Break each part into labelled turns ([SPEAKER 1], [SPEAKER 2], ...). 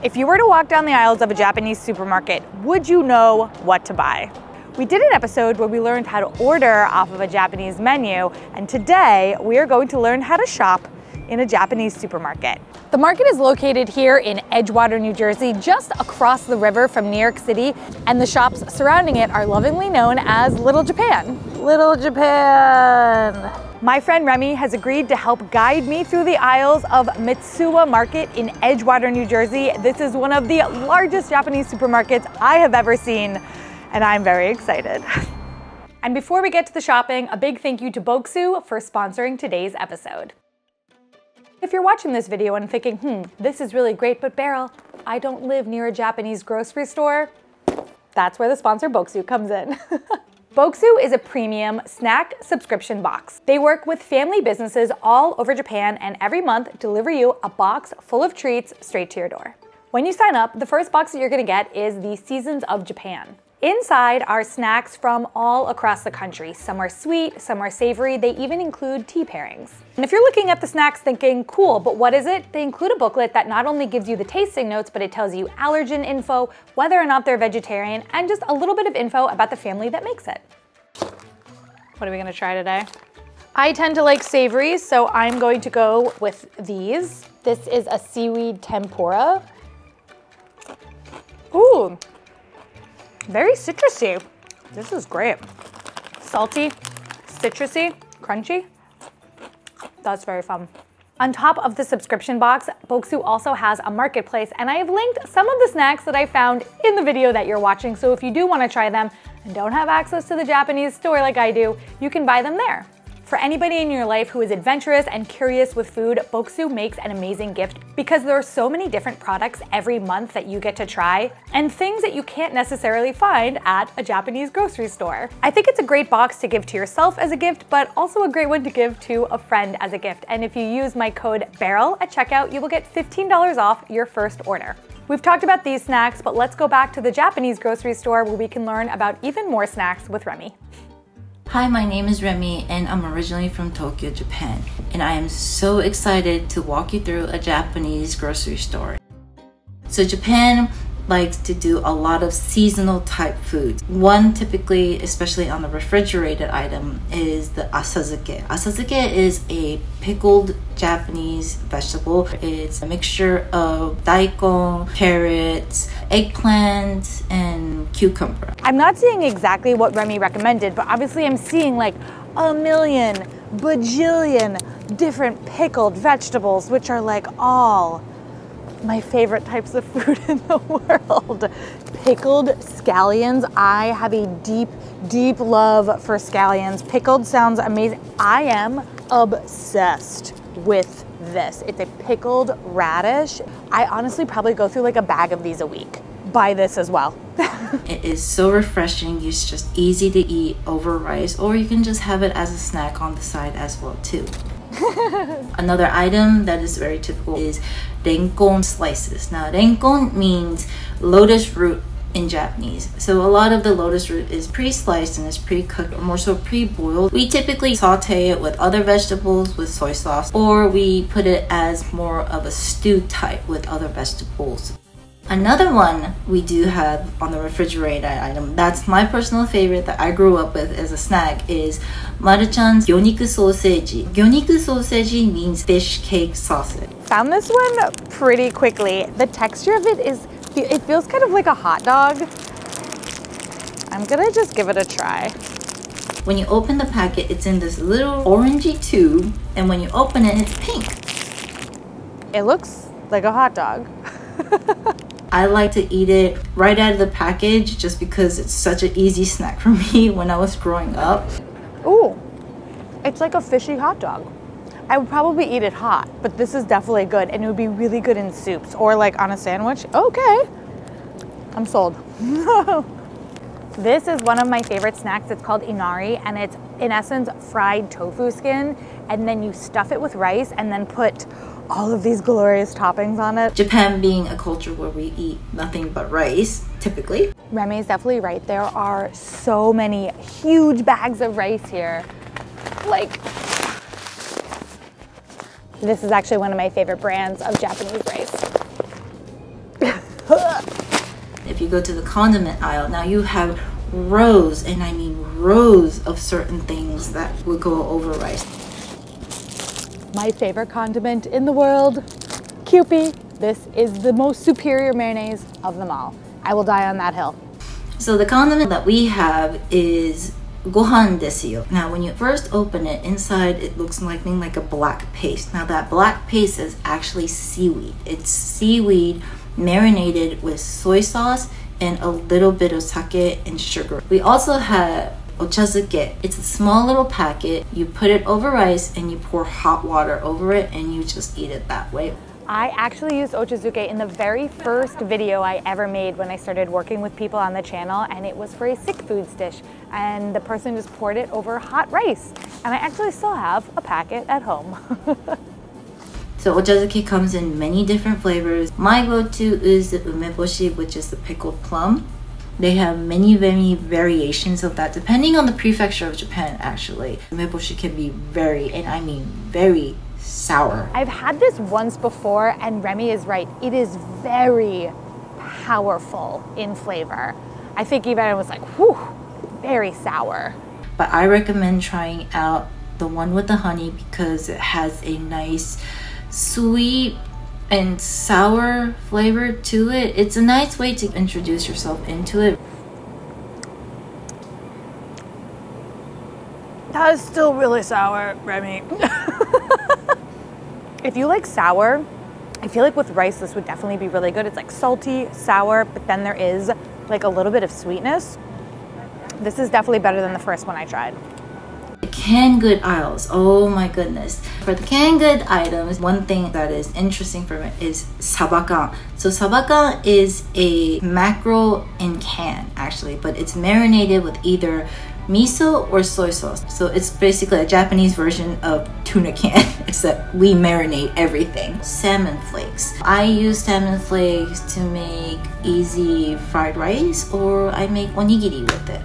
[SPEAKER 1] If you were to walk down the aisles of a Japanese supermarket, would you know what to buy? We did an episode where we learned how to order off of a Japanese menu, and today we are going to learn how to shop in a Japanese supermarket. The market is located here in Edgewater, New Jersey, just across the river from New York City, and the shops surrounding it are lovingly known as Little Japan. Little Japan. My friend Remi has agreed to help guide me through the aisles of Mitsuwa Market in Edgewater, New Jersey. This is one of the largest Japanese supermarkets I have ever seen, and I'm very excited. And before we get to the shopping, a big thank you to Bokksu for sponsoring today's episode. If you're watching this video and thinking, hmm, this is really great, but Beryl, I don't live near a Japanese grocery store, that's where the sponsor Bokksu comes in. Bokksu is a premium snack subscription box. They work with family businesses all over Japan and every month deliver you a box full of treats straight to your door. When you sign up, the first box that you're gonna get is the Seasons of Japan. Inside are snacks from all across the country. Some are sweet, some are savory, they even include tea pairings. And if you're looking at the snacks thinking, cool, but what is it? They include a booklet that not only gives you the tasting notes, but it tells you allergen info, whether or not they're vegetarian, and just a little bit of info about the family that makes it. What are we gonna try today? I tend to like savory, so I'm going to go with these. This is a seaweed tempura. Ooh, very citrusy. This is great. Salty, citrusy, crunchy. That's very fun. On top of the subscription box, Bokksu also has a marketplace and I have linked some of the snacks that I found in the video that you're watching. So if you do wanna try them and don't have access to the Japanese store like I do, you can buy them there. For anybody in your life who is adventurous and curious with food, Bokksu makes an amazing gift because there are so many different products every month that you get to try and things that you can't necessarily find at a Japanese grocery store. I think it's a great box to give to yourself as a gift, but also a great one to give to a friend as a gift. And if you use my code BERYL at checkout, you will get $15 off your first order. We've talked about these snacks, but let's go back to the Japanese grocery store where we can learn about even more snacks with Remi.
[SPEAKER 2] Hi, my name is Remi and I'm originally from Tokyo, Japan. And I am so excited to walk you through a Japanese grocery store. So Japan likes to do a lot of seasonal type foods. One typically, especially on the refrigerated item, is the asazuke. Asazuke is a pickled Japanese vegetable. It's a mixture of daikon, carrots, eggplant, and cucumber.
[SPEAKER 1] I'm not seeing exactly what Remi recommended, but obviously I'm seeing like a million, bajillion different pickled vegetables, which are like all my favorite types of food in the world. Pickled scallions. I have a deep, deep love for scallions. Pickled sounds amazing. I am obsessed with this. It's a pickled radish. I honestly probably go through like a bag of these a week. Buy this as well.
[SPEAKER 2] it is so refreshing. It's just easy to eat over rice, or you can just have it as a snack on the side as well too. Another item that is very typical is renkon slices. Now, renkon means lotus root in Japanese. So a lot of the lotus root is pre-sliced and is pre-cooked or more so pre-boiled. We typically saute it with other vegetables with soy sauce or we put it as more of a stew type with other vegetables. Another one we do have on the refrigerator item, that's my personal favorite that I grew up with as a snack is Maruchan's Gyoniku sausage. Gyoniku sausage means fish cake sausage.
[SPEAKER 1] Found this one pretty quickly. The texture of it is, it feels kind of like a hot dog. I'm gonna just give it a try.
[SPEAKER 2] When you open the packet, it's in this little orangey tube, and when you open it, it's pink.
[SPEAKER 1] It looks like a hot dog.
[SPEAKER 2] I like to eat it right out of the package just because it's such an easy snack for me when I was growing up.
[SPEAKER 1] Ooh, it's like a fishy hot dog. I would probably eat it hot, but this is definitely good and it would be really good in soups or like on a sandwich. Okay, I'm sold. this is one of my favorite snacks. It's called inari and it's in essence fried tofu skin and then you stuff it with rice and then put all of these glorious toppings on it.
[SPEAKER 2] Japan being a culture where we eat nothing but rice, typically.
[SPEAKER 1] Remi is definitely right. There are so many huge bags of rice here. Like, this is actually one of my favorite brands of Japanese rice.
[SPEAKER 2] if you go to the condiment aisle, now you have rows, and I mean rows of certain things that would go over rice.
[SPEAKER 1] My favorite condiment in the world, Kewpie. This is the most superior mayonnaise of them all. I will die on that hill.
[SPEAKER 2] So the condiment that we have is gohan desu. Now when you first open it, inside it looks like like a black paste. Now that black paste is actually seaweed. It's seaweed marinated with soy sauce and a little bit of sake and sugar. We also have ochazuke. It's a small little packet. You put it over rice and you pour hot water over it and you just eat it that way.
[SPEAKER 1] I actually used ochazuke in the very first video I ever made when I started working with people on the channel and it was for a sick foods dish and the person just poured it over hot rice and I actually still have a packet at home.
[SPEAKER 2] So ochazuke comes in many different flavors. My go-to is the umeboshi, which is the pickled plum. They have many, many variations of that depending on the prefecture of Japan actually. Umeboshi can be very, and I mean very sour.
[SPEAKER 1] I've had this once before and Remi is right. It is very powerful in flavor. I think even I was like, whew, very sour.
[SPEAKER 2] But I recommend trying out the one with the honey because it has a nice sweet and sour flavor to it. It's a nice way to introduce yourself into it.
[SPEAKER 1] That is still really sour, Remi. if you like sour, I feel like with rice this would definitely be really good. It's like salty, sour, but then there is like a little bit of sweetness. This is definitely better than the first one I tried
[SPEAKER 2] canned good aisles. Oh my goodness. For the canned good items, one thing that is interesting for me is sabakan. So sabakan is a mackerel in can actually, but it's marinated with either miso or soy sauce. So it's basically a Japanese version of tuna can, except we marinate everything. Salmon flakes. I use salmon flakes to make easy fried rice or I make onigiri with it.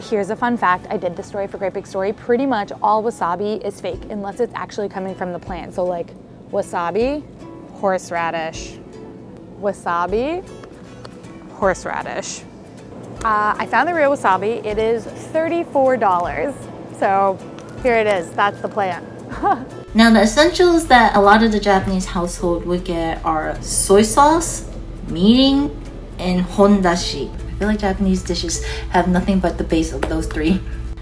[SPEAKER 1] Here's a fun fact. I did the story for Great Big Story. Pretty much all wasabi is fake unless it's actually coming from the plant. So like wasabi, horseradish, wasabi, horseradish. Uh, I found the real wasabi. It is $34. So here it is. That's the plan.
[SPEAKER 2] now the essentials that a lot of the Japanese household would get are soy sauce, mirin, and hondashi I feel like Japanese dishes have nothing but the base of those three.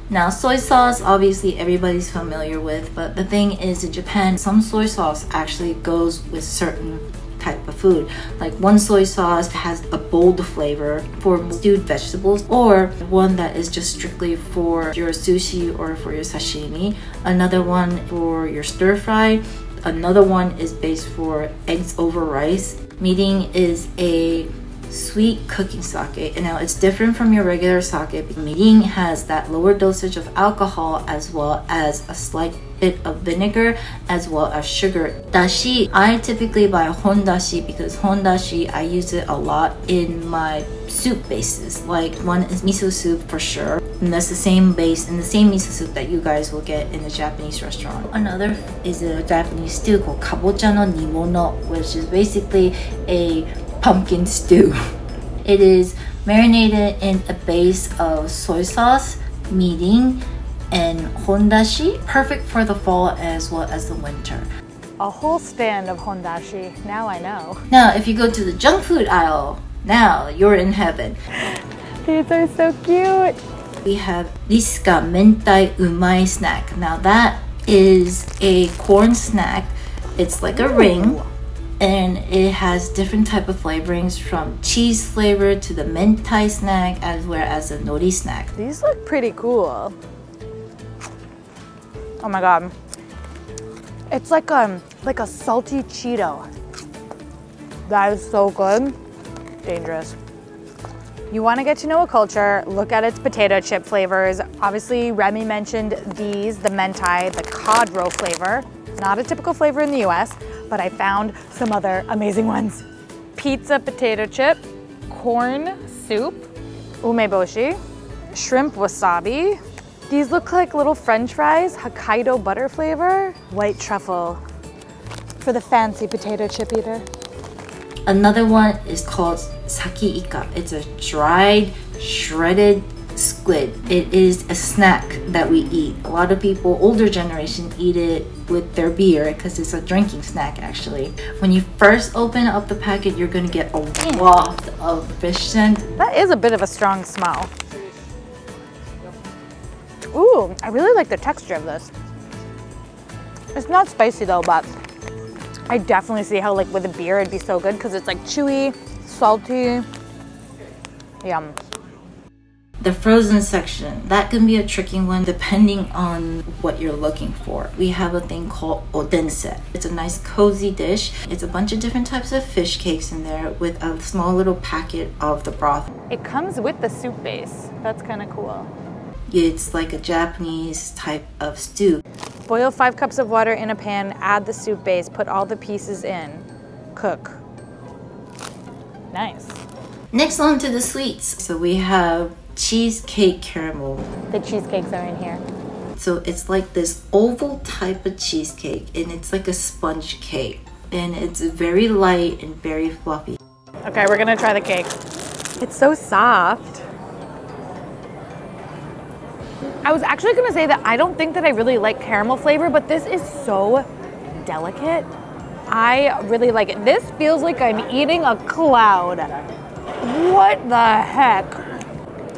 [SPEAKER 2] Now, soy sauce, obviously everybody's familiar with, but the thing is in Japan, some soy sauce actually goes with certain type of food. Like one soy sauce has a bold flavor for stewed vegetables or one that is just strictly for your sushi or for your sashimi. Another one for your stir fry. Another one is based for eggs over rice. Mirin is a sweet cooking sake. And now it's different from your regular sake. Mirin has that lower dosage of alcohol as well as a slight bit of vinegar as well as sugar. Dashi, I typically buy hondashi because hondashi, I use it a lot in my soup bases. Like one is miso soup for sure. And that's the same base and the same miso soup that you guys will get in a Japanese restaurant. Another is a Japanese stew called kabocha no nimono, which is basically a pumpkin stew. It is marinated in a base of soy sauce, mirin, and hondashi, perfect for the fall as well as the winter.
[SPEAKER 1] A whole stand of hondashi, now I know.
[SPEAKER 2] Now, if you go to the junk food aisle, now you're in heaven.
[SPEAKER 1] These are so cute.
[SPEAKER 2] We have Riska Mentai Umai snack. Now that is a corn snack. It's like a Ooh. ring and it has different type of flavorings from cheese flavor to the mentai snack as well as the nori snack.
[SPEAKER 1] These look pretty cool. Oh my god. It's like um like a salty Cheeto. That is so good. Dangerous. You want to get to know a culture, look at its potato chip flavors. Obviously, Remi mentioned these, the mentai, the cod flavor. Not a typical flavor in the US, but I found some other amazing ones. Pizza potato chip, corn soup, umeboshi, shrimp wasabi. These look like little french fries, Hokkaido butter flavor, white truffle for the fancy potato chip eater.
[SPEAKER 2] Another one is called saki ika. It's a dried, shredded squid. It is a snack that we eat. A lot of people, older generation, eat it with their beer because it's a drinking snack actually. When you first open up the packet, you're gonna get a waft of fish scent.
[SPEAKER 1] That is a bit of a strong smell. Ooh, I really like the texture of this. It's not spicy though, but I definitely see how like with a beer it'd be so good because it's like chewy, salty. Yum.
[SPEAKER 2] The frozen section, that can be a tricky one depending on what you're looking for. We have a thing called odense. It's a nice cozy dish. It's a bunch of different types of fish cakes in there with a small little packet of the broth.
[SPEAKER 1] It comes with the soup base. That's kind of cool.
[SPEAKER 2] It's like a Japanese type of stew.
[SPEAKER 1] Boil five cups of water in a pan, add the soup base, put all the pieces in, cook. Nice.
[SPEAKER 2] Next on to the sweets. So we have cheesecake caramel.
[SPEAKER 1] The cheesecakes are in here.
[SPEAKER 2] So it's like this oval type of cheesecake and it's like a sponge cake. And it's very light and very fluffy.
[SPEAKER 1] Okay, we're gonna try the cake. It's so soft. I was actually gonna say that I don't think that I really like caramel flavor, but this is so delicate. I really like it. This feels like I'm eating a cloud. What the heck?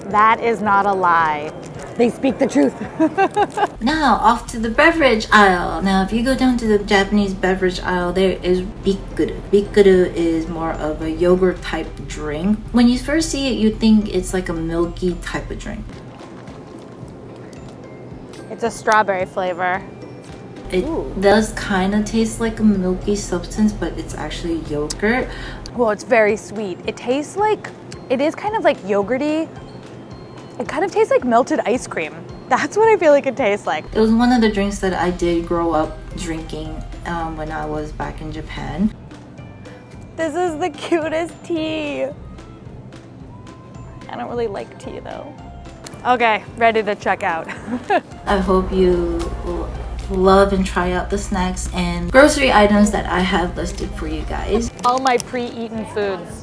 [SPEAKER 1] That is not a lie. They speak the truth.
[SPEAKER 2] now off to the beverage aisle. Now if you go down to the Japanese beverage aisle, there is bikuru. Bikuru is more of a yogurt type drink. When you first see it, you think it's like a milky type of drink.
[SPEAKER 1] It's a strawberry flavor.
[SPEAKER 2] It Ooh. does kind of taste like a milky substance, but it's actually yogurt.
[SPEAKER 1] Well, it's very sweet. It tastes like, it is kind of like yogurty. It kind of tastes like melted ice cream. That's what I feel like it tastes like.
[SPEAKER 2] It was one of the drinks that I did grow up drinking um, when I was back in Japan.
[SPEAKER 1] This is the cutest tea. I don't really like tea though. Okay, ready to check out.
[SPEAKER 2] I hope you love and try out the snacks and grocery items that I have listed for you guys.
[SPEAKER 1] All my pre-eaten foods.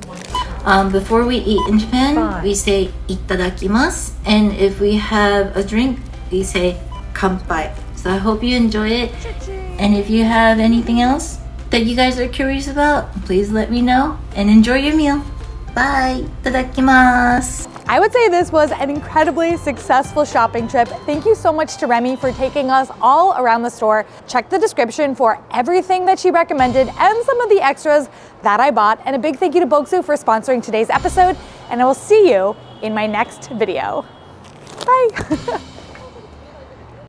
[SPEAKER 2] Um, before we eat in Japan, we say itadakimasu. And if we have a drink, we say kanpai. So I hope you enjoy it. And if you have anything else that you guys are curious about, please let me know and enjoy your meal. Bye. Itadakimasu.
[SPEAKER 1] I would say this was an incredibly successful shopping trip. Thank you so much to Remi for taking us all around the store. Check the description for everything that she recommended and some of the extras that I bought. And a big thank you to Bokksu for sponsoring today's episode. And I will see you in my next video. Bye.